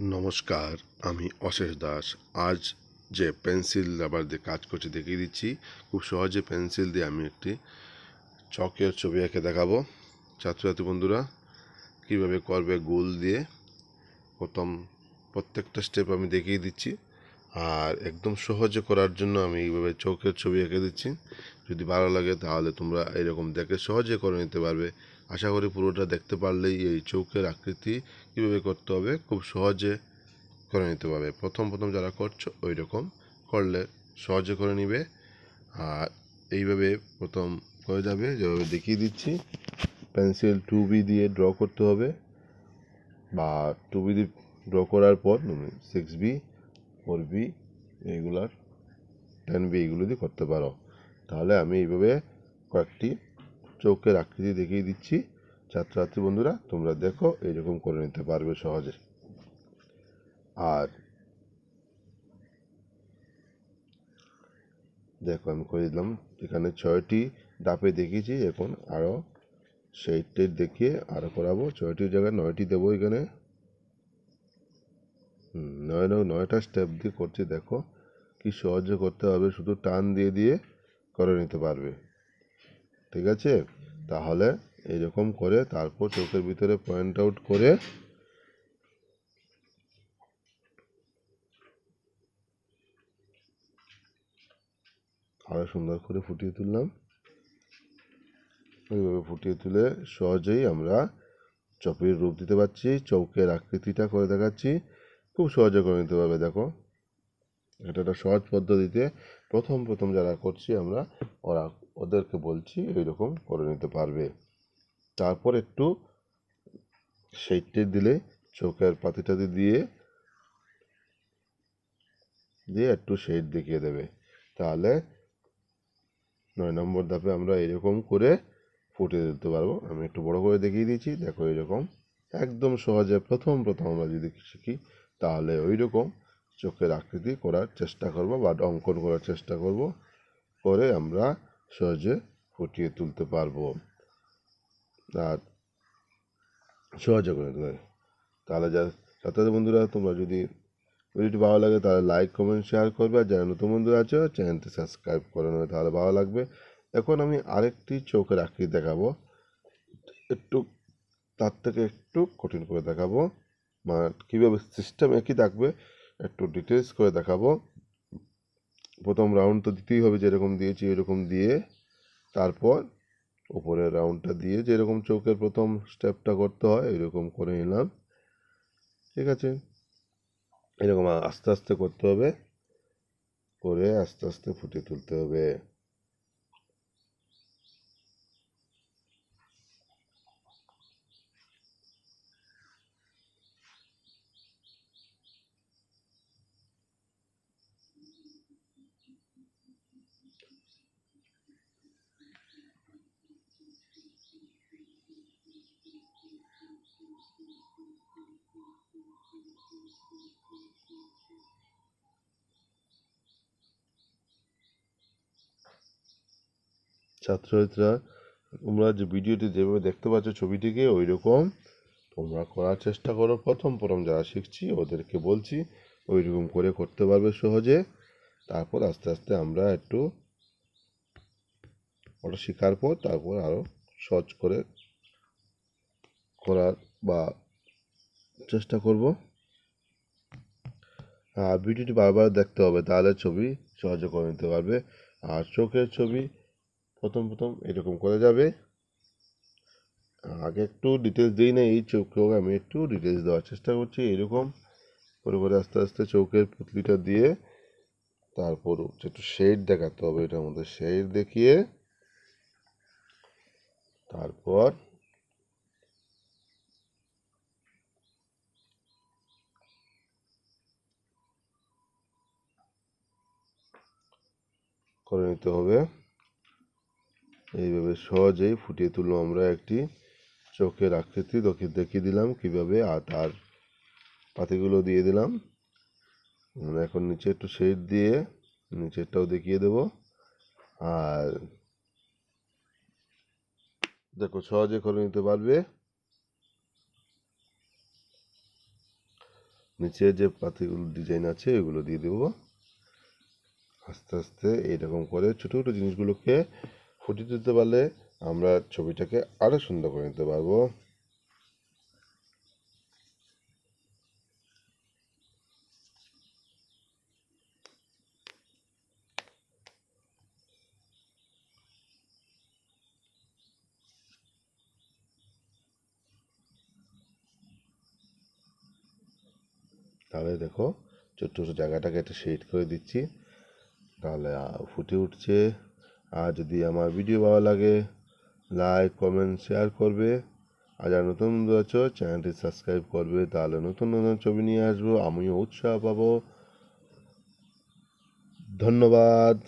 নমস্কার, আমি অশেষ দাস। আজ যে পেন্সিল রাবার দিয়ে কাজ করছি দেখিয়ে দিচ্ছি। খুব সহজে পেন্সিল দিয়ে আমি একটি চকের ছবি এঁকে দেখাবো। ছাত্রছাত্রী বন্ধুরা, কীভাবে করবে গোল দিয়ে? প্রথম প্রত্যেকটা স্টেপ আমি দেখিয়ে দিচ্ছি। আর একদম সহজে করার জন্য আমি এইভাবে চোখের ছবি এঁকে দিচ্ছি। যদি ভালো লাগে তাহলে তোমরা এরকম দেখে সহজে করে নিতে পারবে। আশা করি পুরোটা দেখতে পারলেই এই চৌকের আকৃতি কীভাবে করতে হবে খুব সহজে করে নিতে পারবে। প্রথম প্রথম যারা করছ ওই রকম করলে সহজে করে নিবে। আর এইভাবে প্রথম করে যাবে, যেভাবে দেখিয়ে দিচ্ছি। পেন্সিল টু বি দিয়ে ড্র করতে হবে। বা টু বি দিয়ে ড্র করার পর সিক্স বি ফোর বি এইগুলার টেন বি এগুলো দিয়ে করতে পারো। তাহলে আমি এইভাবে কয়েকটি চৌকের আকৃতি দেখিয়ে দিচ্ছি। ছাত্রছাত্রী বন্ধুরা, তোমরা দেখো, এইরকম করে নিতে পারবে সহজে। আর দেখো, আমি করে দিলাম। এখানে ছয়টি ডাপে দেখিয়েছি। এখন আরও সেইটে দেখিয়ে আরও করাবো। ছয়টির জায়গায় নয়টি দেবো এখানে। নয় নয়, নয়টা স্টেপ দিয়ে করছি। দেখো, কি সহজে করতে হবে। শুধু টান দিয়ে দিয়ে করে নিতে পারবে। ঠিক আছে? তাহলে এইরকম করে তারপর চোখের ভিতরে পয়েন্ট আউট করে আরও সুন্দর করে ফুটিয়ে তুললাম। এইভাবে ফুটিয়ে তুলে সহজেই আমরা চপের রূপ দিতে পারছি, চৌকের আকৃতিটা করে দেখাচ্ছি। খুব সহজে করে নিতে পারবে, দেখো। এটা একটা সহজ পদ্ধতিতে প্রথম প্রথম যারা করছি আমরা, ওরা ওদেরকে বলছি এইরকম করে নিতে পারবে। তারপর একটু সেইটে দিলে, চোখের পাতিটাতে দিয়ে দিয়ে একটু শেড দেখিয়ে দেবে। তাহলে নয় নম্বর ধাপে আমরা এরকম করে ফুটিয়ে দিতে পারব। আমি একটু বড় করে দেখিয়ে দিয়েছি, দেখো এরকম একদম সহজে প্রথম প্রথম আমরা যদি শিখি, তাহলে ওই রকম চোখের আকৃতি করার চেষ্টা করব বা অঙ্কন করার চেষ্টা করব, করে আমরা সহজে ফুটিয়ে তুলতে পারব। আর সহজে করে তুলে তাহলে যা ছাত্রছাত্রী বন্ধুরা, তোমরা যদি ভিডিওটি ভালো লাগে, তাহলে লাইক কমেন্ট শেয়ার করবে। আর যারা নতুন বন্ধু আছে চ্যানেলটি সাবস্ক্রাইব করে নেবে, তাহলে ভালো লাগবে। এখন আমি আরেকটি চোখের আকৃতি দেখাবো। একটু, তার থেকে একটু কঠিন করে দেখাবো। মানে কীভাবে সিস্টেম একই থাকবে একটু ডিটেলস করে দেখাবো। প্রথম রাউন্ড তো দিতেই হবে যেরকম দিয়েছি, এরকম দিয়ে তারপর উপরের রাউন্ডটা দিয়ে যেরকম চোখের প্রথম স্টেপটা করতে হয়, এরকম করে নিলাম ঠিক আছে? এরকম আস্তে আস্তে করতে হবে। করে আস্তে আস্তে ফুটিয়ে তুলতে হবে। ছাত্রছাত্রীরা, তোমরা যে ভিডিওটি যেভাবে দেখতে পাচ্ছ ছবিটিকে ওই রকম তোমরা করার চেষ্টা করো। প্রথম প্রথম যারা শিখছি, ওদেরকে বলছি ওই রকম করে করতে পারবে সহজে। তারপর আস্তে আস্তে আমরা একটু ওটা শেখার পর তারপর আরও সহজ করে করার বা চেষ্টা করব। আর ভিডিওটি বারবার দেখতে হবে, তাহলে ছবি সহজে করে নিতে পারবে। আর চোখের ছবি প্রথম প্রথম এরকম করে যাবে। আগে একটু ডিটেলস দিই না, এই চোখেও আমি একটু ডিটেলস দেওয়ার চেষ্টা করছি, এরকম করে করে আস্তে আস্তে চৌকের পুতলিটা দিয়ে তারপর একটু শেড দেখাতে হবে, এটার মধ্যে শেড দেখিয়ে তারপর করে নিতে হবে। এইভাবে সহজেই ফুটিয়ে তুললো আমরা একটি চোখের আকৃতি। দেখিয়ে দিলাম কীভাবে আর তার পাতিগুলো দিয়ে দিলাম। আমরা এখন নিচে একটু শেড দিয়ে নিচেরটাও দেখিয়ে দেব। আর দেখো, সহজে করে নিতে পারবে। নিচে যে পাতিগুলো ডিজাইন আছে, এগুলো দিয়ে দেবো। আস্তে আস্তে এইরকম করে ছোটো ছোটো জিনিসগুলোকে ফুটিয়ে দিতে পারলে আমরা ছবিটাকে আরও সুন্দর করে নিতে পারব। তাহলে দেখো, ছোট্ট ছোটো জায়গাটাকে একটা শেড করে দিচ্ছি। তাহলে ফুটে উঠছে। আর যদি আমার ভিডিও ভালো লাগে লাইক কমেন্ট শেয়ার করবে। আর যারা নতুন বন্ধু আছো চ্যানেলটি সাবস্ক্রাইব করবে, তাহলে নতুন নতুন ছবি নিয়ে আসব, আমিও উৎসাহ পাবো। ধন্যবাদ।